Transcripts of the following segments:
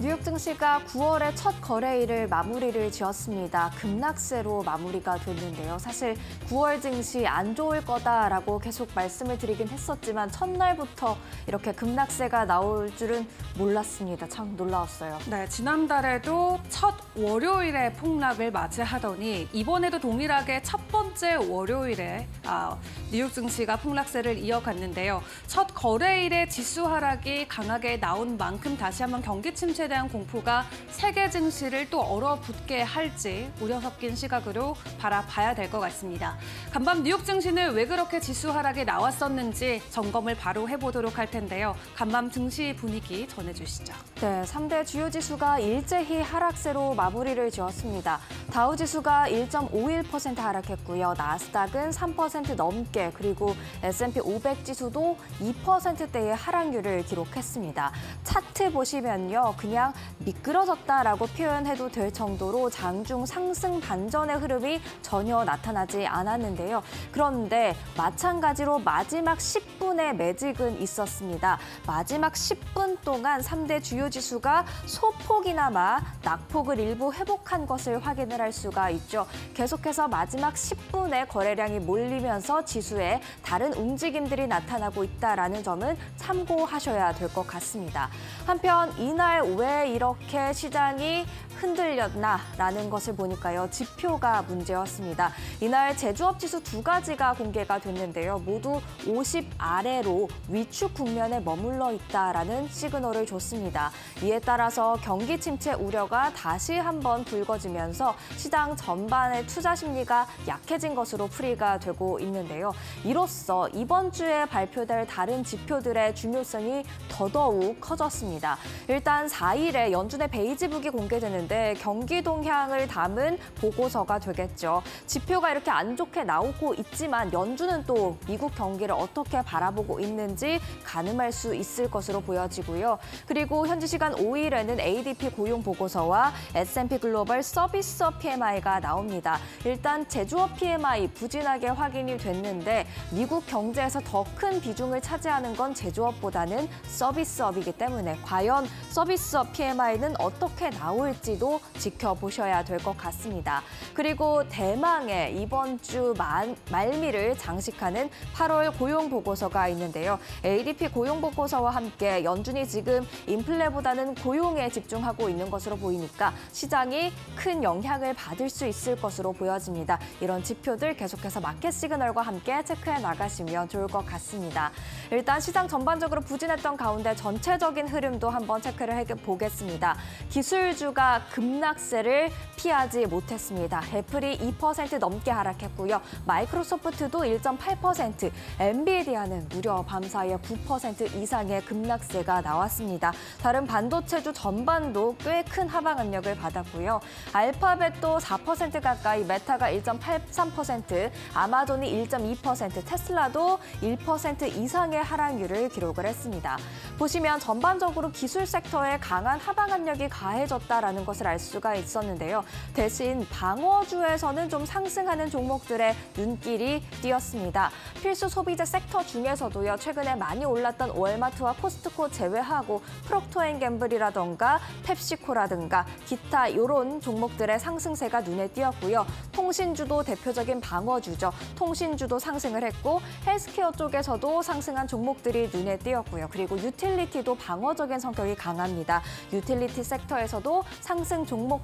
뉴욕 증시가 9월의 첫 거래일을 마무리를 지었습니다. 급락세로 마무리가 됐는데요. 사실 9월 증시 안 좋을 거다라고 계속 말씀을 드리긴 했었지만 첫날부터 이렇게 급락세가 나올 줄은 몰랐습니다. 참 놀라웠어요. 네, 지난달에도 첫 월요일에 폭락을 맞이하더니 이번에도 동일하게 첫 번째 월요일에 아, 뉴욕 증시가 폭락세를 이어갔는데요. 첫 거래일에 지수 하락이 강하게 나온 만큼 다시 한번 경기 침체 에 대한 공포가 세계 증시를 또 얼어붙게 할지 우려 섞인 시각으로 바라봐야 될 것 같습니다. 간밤 뉴욕 증시는 왜 그렇게 지수 하락이 나왔었는지 점검을 바로 해보도록 할 텐데요. 간밤 증시 분위기 전해주시죠. 네, 3대 주요 지수가 일제히 하락세로 마무리를 지었습니다. 다우 지수가 1.51% 하락했고요. 나스닥은 3% 넘게 그리고 S&P 500 지수도 2%대의 하락률을 기록했습니다. 차트 보시면요. 미끄러졌다라고 표현해도 될 정도로 장중 상승 반전의 흐름이 전혀 나타나지 않았는데요. 그런데 마찬가지로 마지막 10분의 매직은 있었습니다. 마지막 10분 동안 3대 주요 지수가 소폭이나마 낙폭을 일부 회복한 것을 확인을 할 수가 있죠. 계속해서 마지막 10분의 거래량이 몰리면서 지수에 다른 움직임들이 나타나고 있다는 점은 참고하셔야 될 것 같습니다. 한편 이날 왜 이렇게 시장이 흔들렸나라는 것을 보니까요. 지표가 문제였습니다. 이날 제조업 지수 두 가지가 공개가 됐는데요. 모두 50 아래로 위축 국면에 머물러 있다라는 시그널을 줬습니다. 이에 따라서 경기 침체 우려가 다시 한번 불거지면서 시장 전반의 투자 심리가 약해진 것으로 풀이가 되고 있는데요. 이로써 이번 주에 발표될 다른 지표들의 중요성이 더더욱 커졌습니다. 일단 4일에 연준의 베이지북이 공개되는데 경기 동향을 담은 보고서가 되겠죠. 지표가 이렇게 안 좋게 나오고 있지만 연준은 또 미국 경기를 어떻게 바라보고 있는지 가늠할 수 있을 것으로 보여지고요. 그리고 현지 시간 5일에는 ADP 고용 보고서와 S&P 글로벌 서비스업 PMI가 나옵니다. 일단 제조업 PMI 부진하게 확인이 됐는데 미국 경제에서 더 큰 비중을 차지하는 건 제조업보다는 서비스업이기 때문에 과연 서비스업 PMI는 어떻게 나올지 도 지켜보셔야 될 것 같습니다. 그리고 대망의 이번 주 말, 말미를 장식하는 8월 고용 보고서가 있는데요. ADP 고용 보고서와 함께 연준이 지금 인플레보다는 고용에 집중하고 있는 것으로 보이니까 시장이 큰 영향을 받을 수 있을 것으로 보여집니다. 이런 지표들 계속해서 마켓 시그널과 함께 체크해 나가시면 좋을 것 같습니다. 일단 시장 전반적으로 부진했던 가운데 전체적인 흐름도 한번 체크를 해보겠습니다. 기술주가 급락세를 피하지 못했습니다. 애플이 2% 넘게 하락했고요. 마이크로소프트도 1.8%, 엔비디아는 무려 밤사이에 9% 이상의 급락세가 나왔습니다. 다른 반도체주 전반도 꽤 큰 하방 압력을 받았고요. 알파벳도 4% 가까이, 메타가 1.83%, 아마존이 1.2%, 테슬라도 1% 이상의 하락률을 기록을 했습니다. 보시면 전반적으로 기술 섹터에 강한 하방 압력이 가해졌다라는 것을 알 수가 있었는데요. 대신 방어주에서는 좀 상승하는 종목들의 눈길이 띄었습니다. 필수 소비재 섹터 중에서도요. 최근에 많이 올랐던 월마트와 코스트코 제외하고 프록토앤갬블이라던가 펩시코라든가 기타 이런 종목들의 상승세가 눈에 띄었고요. 통신주도 대표적인 방어주죠. 통신주도 상승을 했고 헬스케어 쪽에서도 상승한 종목들이 눈에 띄었고요. 그리고 유틸리티도 방어적인 성격이 강합니다. 유틸리티 섹터에서도 상승 종목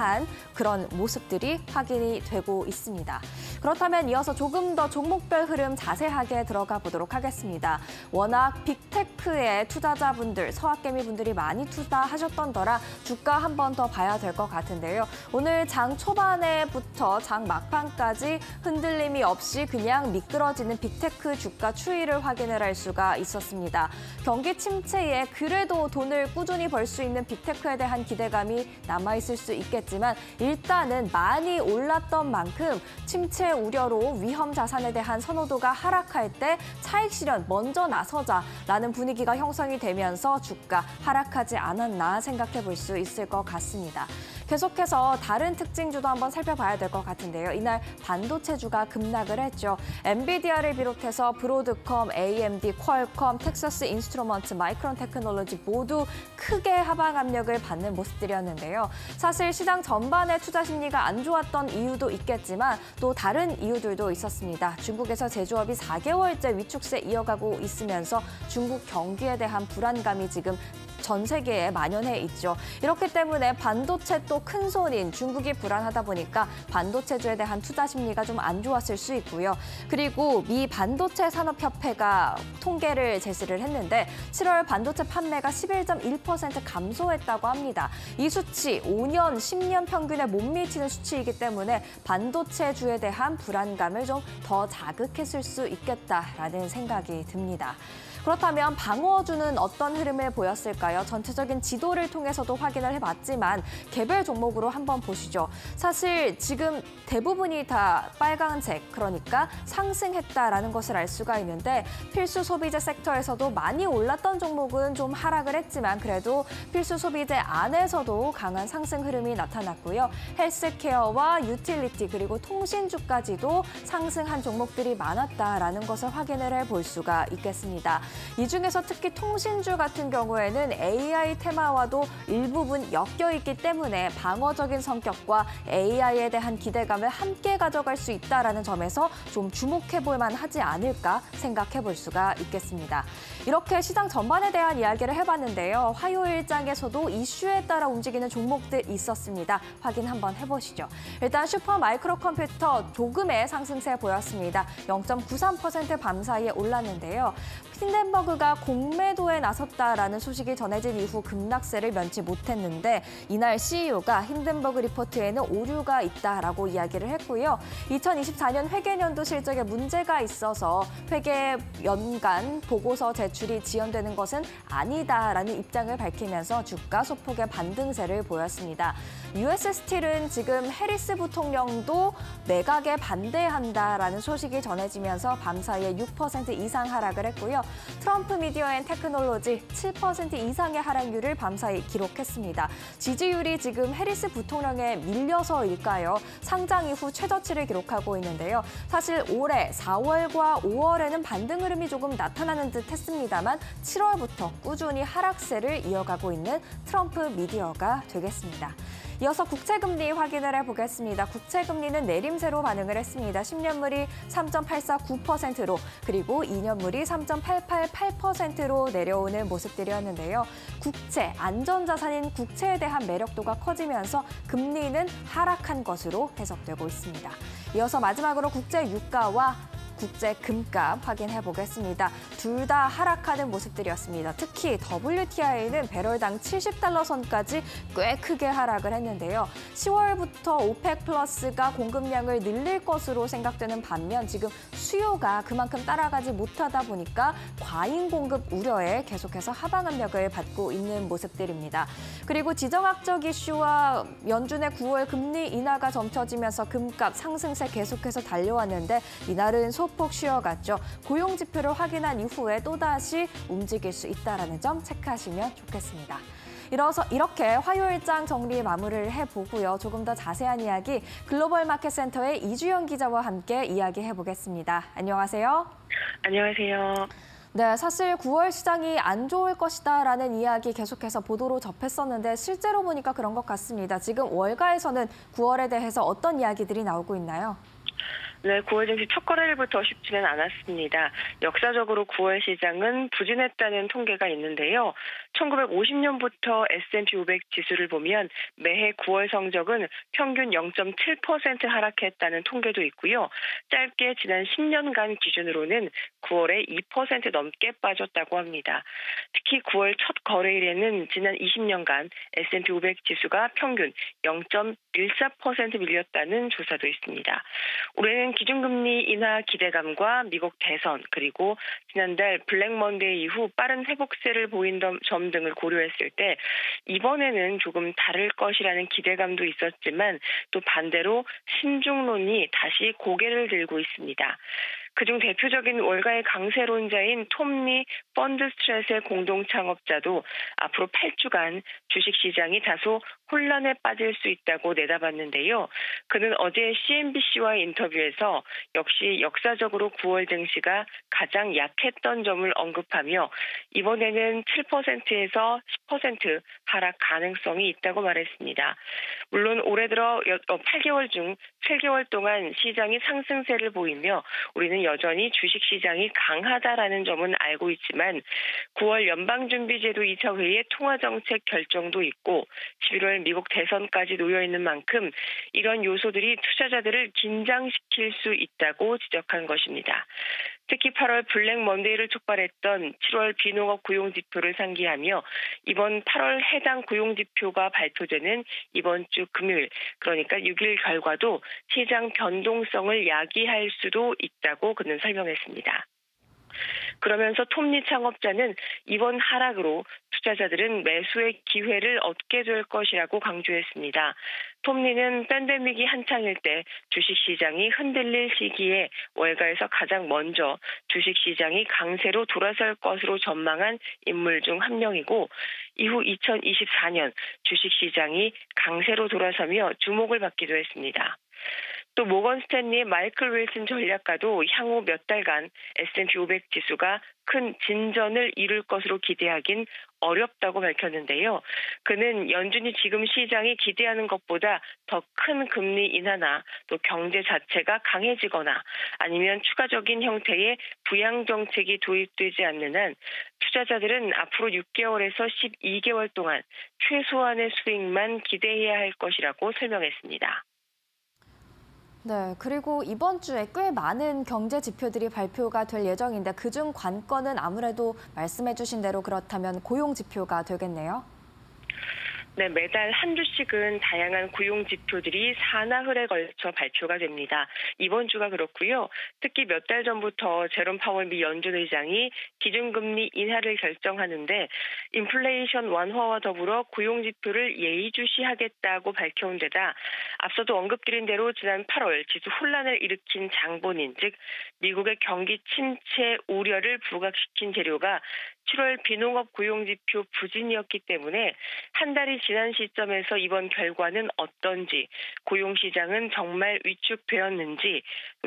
한 그런 모습들이 확인이 되고 있습니다. 그렇다면 이어서 조금 더 종목별 흐름 자세하게 들어가 보도록 하겠습니다. 워낙 빅테크의 투자자분들, 서학개미 분들이 많이 투자하셨던 터라 주가 한 번 더 봐야 될 것 같은데요. 오늘 장 초반에부터 장 막판까지 흔들림이 없이 그냥 미끄러지는 빅테크 주가 추이를 확인을 할 수가 있었습니다. 경기 침체에 그래도 돈을 꾸준히 벌 수 있는 빅테크에 대한 기대감이 남아있을 수 있겠 지만 일단은 많이 올랐던 만큼 침체 우려로 위험 자산에 대한 선호도가 하락할 때 차익 실현 먼저 나서자라는 분위기가 형성이 되면서 주가 하락하지 않았나 생각해 볼 수 있을 것 같습니다. 계속해서 다른 특징주도 한번 살펴봐야 될 것 같은데요. 이날 반도체주가 급락을 했죠. 엔비디아를 비롯해서 브로드컴, AMD, 퀄컴, 텍사스 인스트루먼트, 마이크론 테크놀로지 모두 크게 하방 압력을 받는 모습들이었는데요. 사실 시장 전반의 투자 심리가 안 좋았던 이유도 있겠지만 또 다른 이유들도 있었습니다. 중국에서 제조업이 4개월째 위축세 이어가고 있으면서 중국 경기에 대한 불안감이 지금 전 세계에 만연해 있죠. 이렇기 때문에 반도체 또 큰 손인 중국이 불안하다 보니까 반도체주에 대한 투자 심리가 좀 안 좋았을 수 있고요. 그리고 미 반도체 산업협회가 통계를 제시를 했는데 7월 반도체 판매가 11.1% 감소했다고 합니다. 이 수치 5년, 10년 평균에 못 미치는 수치이기 때문에 반도체주에 대한 불안감을 좀 더 자극했을 수 있겠다라는 생각이 듭니다. 그렇다면 방어주는 어떤 흐름을 보였을까요? 전체적인 지도를 통해서도 확인을 해봤지만 개별 종목으로 한번 보시죠. 사실 지금 대부분이 다 빨간색, 그러니까 상승했다라는 것을 알 수가 있는데 필수 소비재 섹터에서도 많이 올랐던 종목은 좀 하락을 했지만 그래도 필수 소비재 안에서도 강한 상승 흐름이 나타났고요. 헬스케어와 유틸리티 그리고 통신주까지도 상승한 종목들이 많았다라는 것을 확인을 해볼 수가 있겠습니다. 이 중에서 특히 통신주 같은 경우에는 AI 테마와도 일부분 엮여 있기 때문에 방어적인 성격과 AI에 대한 기대감을 함께 가져갈 수 있다는 점에서 좀 주목해 볼 만하지 않을까 생각해 볼 수가 있겠습니다. 이렇게 시장 전반에 대한 이야기를 해봤는데요. 화요일 장에서도 이슈에 따라 움직이는 종목들 있었습니다. 확인 한번 해보시죠. 일단 슈퍼 마이크로 컴퓨터 조금의 상승세 보였습니다. 0.93% 밤사이에 올랐는데요. 힌덴버그가 공매도에 나섰다라는 소식이 전해진 이후 급락세를 면치 못했는데 이날 CEO가 힌덴버그 리포트에는 오류가 있다라고 이야기를 했고요. 2024년 회계년도 실적에 문제가 있어서 회계 연간 보고서 제출이 지연되는 것은 아니다라는 입장을 밝히면서 주가 소폭의 반등세를 보였습니다. US 스틸은 지금 해리스 부통령도 매각에 반대한다라는 소식이 전해지면서 밤사이에 6% 이상 하락을 했고요. 트럼프 미디어 앤 테크놀로지 7% 이상의 하락률을 밤사이 기록했습니다. 지지율이 지금 해리스 부통령에 밀려서일까요? 상장 이후 최저치를 기록하고 있는데요. 사실 올해 4월과 5월에는 반등 흐름이 조금 나타나는 듯 했습니다만 7월부터 꾸준히 하락세를 이어가고 있는 트럼프 미디어가 되겠습니다. 이어서 국채금리 확인을 해보겠습니다. 국채금리는 내림세로 반응을 했습니다. 10년물이 3.849%로 그리고 2년물이 3.888%로 내려오는 모습들이었는데요. 국채, 안전자산인 국채에 대한 매력도가 커지면서 금리는 하락한 것으로 해석되고 있습니다. 이어서 마지막으로 국제 유가와 국제 금값 확인해 보겠습니다. 둘 다 하락하는 모습들이었습니다. 특히 WTI는 배럴당 70달러 선까지 꽤 크게 하락을 했는데요. 10월부터 오펙 플러스가 공급량을 늘릴 것으로 생각되는 반면 지금 수요가 그만큼 따라가지 못하다 보니까 과잉 공급 우려에 계속해서 하방 압력을 받고 있는 모습들입니다. 그리고 지정학적 이슈와 연준의 9월 금리 인하가 점쳐지면서 금값 상승세 계속해서 달려왔는데 이날은 소 소폭 쉬어갔죠. 고용 지표를 확인한 이후에 또다시 움직일 수 있다는 점 체크하시면 좋겠습니다. 이어서 이렇게 화요일장 정리 마무리를 해보고요. 조금 더 자세한 이야기 글로벌 마켓센터의 이주영 기자와 함께 이야기해 보겠습니다. 안녕하세요. 안녕하세요. 네, 사실 9월 시장이 안 좋을 것이다라는 이야기 계속해서 보도로 접했었는데 실제로 보니까 그런 것 같습니다. 지금 월가에서는 9월에 대해서 어떤 이야기들이 나오고 있나요? 네, 9월 증시 첫 거래일부터 쉽지는 않았습니다. 역사적으로 9월 시장은 부진했다는 통계가 있는데요. 1950년부터 S&P 500 지수를 보면 매해 9월 성적은 평균 0.7% 하락했다는 통계도 있고요. 짧게 지난 10년간 기준으로는 9월에 2% 넘게 빠졌다고 합니다. 특히 9월 첫 거래일에는 지난 20년간 S&P 500 지수가 평균 0.14% 밀렸다는 조사도 있습니다. 올해는 기준금리 인하 기대감과 미국 대선 그리고 지난달 블랙먼데이 이후 빠른 회복세를 보인 점 등을 고려했을 때 이번에는 조금 다를 것이라는 기대감도 있었지만 또 반대로 신중론이 다시 고개를 들고 있습니다. 그중 대표적인 월가의 강세론자인 톰 리 펀드스트랫의 공동 창업자도 앞으로 8주간 주식시장이 다소 혼란에 빠질 수 있다고 내다봤는데요. 그는 어제 CNBC와의 인터뷰에서 역시 역사적으로 9월 증시가 가장 약했던 점을 언급하며 이번에는 7%에서 10% 하락 가능성이 있다고 말했습니다. 물론 올해 들어 8개월 어, 중 7개월 동안 시장이 상승세를 보이며 우리는 여전히 주식 시장이 강하다라는 점은 알고 있지만 9월 연방준비제도 2차 회의의 통화정책 결정도 있고 11월 미국 대선까지 놓여 있는 만큼 이런 요소들이 투자자들을 긴장시킬 수 있다고 지적한 것입니다. 특히 8월 블랙 먼데이를 촉발했던 7월 비농업 고용 지표를 상기하며 이번 8월 해당 고용 지표가 발표되는 이번 주 금요일 그러니까 6일 결과도 시장 변동성을 야기할 수도 있다고 그는 설명했습니다. 그러면서 톱니 창업자는 이번 하락으로 투자자들은 매수의 기회를 얻게 될 것이라고 강조했습니다. 톱니는 팬데믹이 한창일 때 주식시장이 흔들릴 시기에 월가에서 가장 먼저 주식시장이 강세로 돌아설 것으로 전망한 인물 중 한 명이고 이후 2024년 주식시장이 강세로 돌아서며 주목을 받기도 했습니다. 또 모건 스탠리의 마이클 윌슨 전략가도 향후 몇 달간 S&P 500 지수가 큰 진전을 이룰 것으로 기대하긴 어렵다고 밝혔는데요. 그는 연준이 지금 시장이 기대하는 것보다 더 큰 금리 인하나 또 경제 자체가 강해지거나 아니면 추가적인 형태의 부양 정책이 도입되지 않는 한 투자자들은 앞으로 6개월에서 12개월 동안 최소한의 수익만 기대해야 할 것이라고 설명했습니다. 네, 그리고 이번 주에 꽤 많은 경제 지표들이 발표가 될 예정인데 그중 관건은 아무래도 말씀해 주신 대로 그렇다면 고용 지표가 되겠네요. 네, 매달 한 주씩은 다양한 고용 지표들이 사나흘에 걸쳐 발표가 됩니다. 이번 주가 그렇고요. 특히 몇 달 전부터 제롬 파월 미 연준 의장이 기준금리 인하를 결정하는데 인플레이션 완화와 더불어 고용 지표를 예의주시하겠다고 밝혀온 데다 앞서도 언급드린 대로 지난 8월 지수 혼란을 일으킨 장본인 즉 미국의 경기 침체 우려를 부각시킨 재료가 7월 비농업 고용지표 부진이었기 때문에 한 달이 지난 시점에서 이번 결과는 어떤지, 고용시장은 정말 위축되었는지,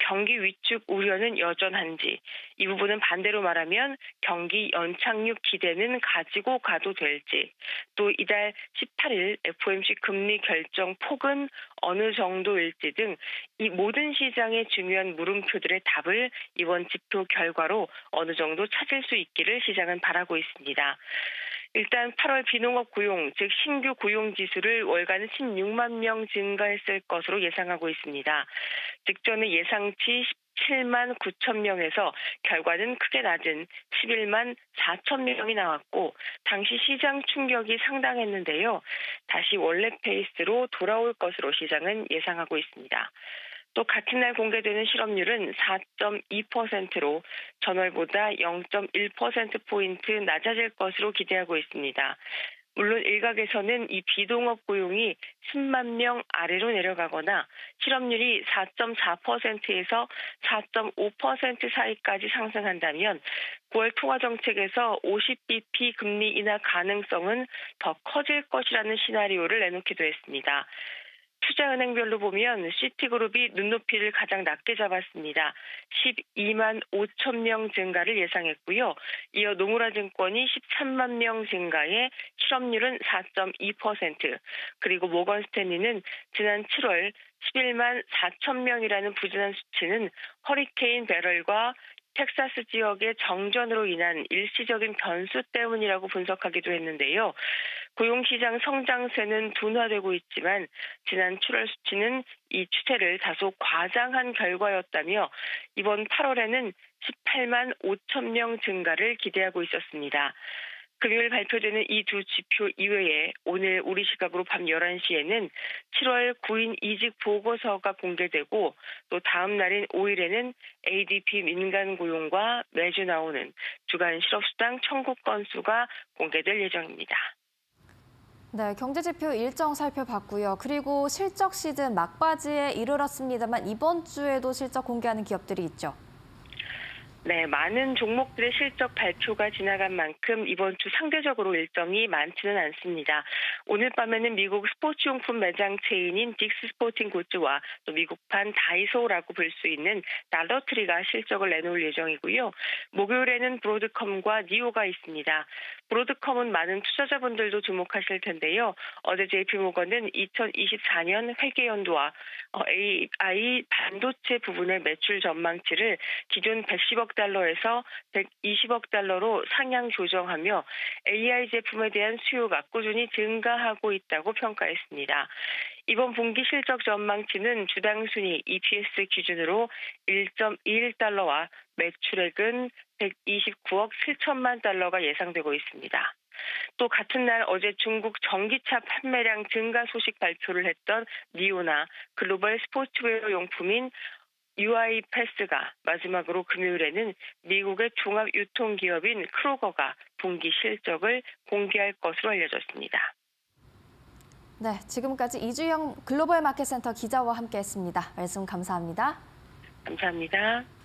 경기 위축 우려는 여전한지, 이 부분은 반대로 말하면 경기 연착륙 기대는 가지고 가도 될지, 또 이달 18일 FOMC 금리 결정 폭은 어느 정도일지 등 이 모든 시장의 중요한 물음표들의 답을 이번 지표 결과로 어느 정도 찾을 수 있기를 시장은 바라고 있습니다. 일단 8월 비농업 고용, 즉 신규 고용 지수를 월간 16만 명 증가했을 것으로 예상하고 있습니다. 직전의 예상치 17만 9천 명에서 결과는 크게 낮은 11만 4천 명이 나왔고 당시 시장 충격이 상당했는데요. 다시 원래 페이스로 돌아올 것으로 시장은 예상하고 있습니다. 또 같은 날 공개되는 실업률은 4.2%로 전월보다 0.1%포인트 낮아질 것으로 기대하고 있습니다. 물론 일각에서는 이 비농업 고용이 10만 명 아래로 내려가거나 실업률이 4.4%에서 4.5% 사이까지 상승한다면 9월 통화 정책에서 50bp 금리 인하 가능성은 더 커질 것이라는 시나리오를 내놓기도 했습니다. 투자은행별로 보면 시티그룹이 눈높이를 가장 낮게 잡았습니다. 12만 5천 명 증가를 예상했고요. 이어 노무라증권이 13만 명 증가에 실업률은 4.2%, 그리고 모건 스탠리는 지난 7월 11만 4천 명이라는 부진한 수치는 허리케인 베럴과 텍사스 지역의 정전으로 인한 일시적인 변수 때문이라고 분석하기도 했는데요. 고용시장 성장세는 둔화되고 있지만 지난 7월 수치는 이 추세를 다소 과장한 결과였다며 이번 8월에는 18만 5천 명 증가를 기대하고 있었습니다. 금요일 발표되는 이 두 지표 이외에 오늘 우리 시각으로 밤 11시에는 7월 구인 이직 보고서가 공개되고 또 다음 날인 5일에는 ADP 민간 고용과 매주 나오는 주간 실업수당 청구 건수가 공개될 예정입니다. 네, 경제지표 일정 살펴봤고요. 그리고 실적 시즌 막바지에 이르렀습니다만 이번 주에도 실적 공개하는 기업들이 있죠. 네, 많은 종목들의 실적 발표가 지나간 만큼 이번 주 상대적으로 일정이 많지는 않습니다. 오늘 밤에는 미국 스포츠용품 매장 체인인 딕스 스포팅 굿즈와 또 미국판 다이소라고 볼 수 있는 달러트리가 실적을 내놓을 예정이고요. 목요일에는 브로드컴과 니오가 있습니다. 브로드컴은 많은 투자자분들도 주목하실 텐데요. 어제 JP모건은 2024년 회계연도와 어, AI 반도체 부분의 매출 전망치를 기존 110억 달러에서 120억 달러로 상향 조정하며 AI 제품에 대한 수요가 꾸준히 증가하고 있다고 평가했습니다. 이번 분기 실적 전망치는 주당 순위 EPS 기준으로 1.21달러와 매출액은 129억 7천만 달러가 예상되고 있습니다. 또 같은 날 어제 중국 전기차 판매량 증가 소식 발표를 했던 니오나 글로벌 스포츠웨어 용품인 UI 패스가 마지막으로 금요일에는 미국의 종합 유통기업인 크로거가 분기 실적을 공개할 것으로 알려졌습니다. 네, 지금까지 이주영 글로벌 마켓센터 기자와 함께했습니다. 말씀 감사합니다. 감사합니다.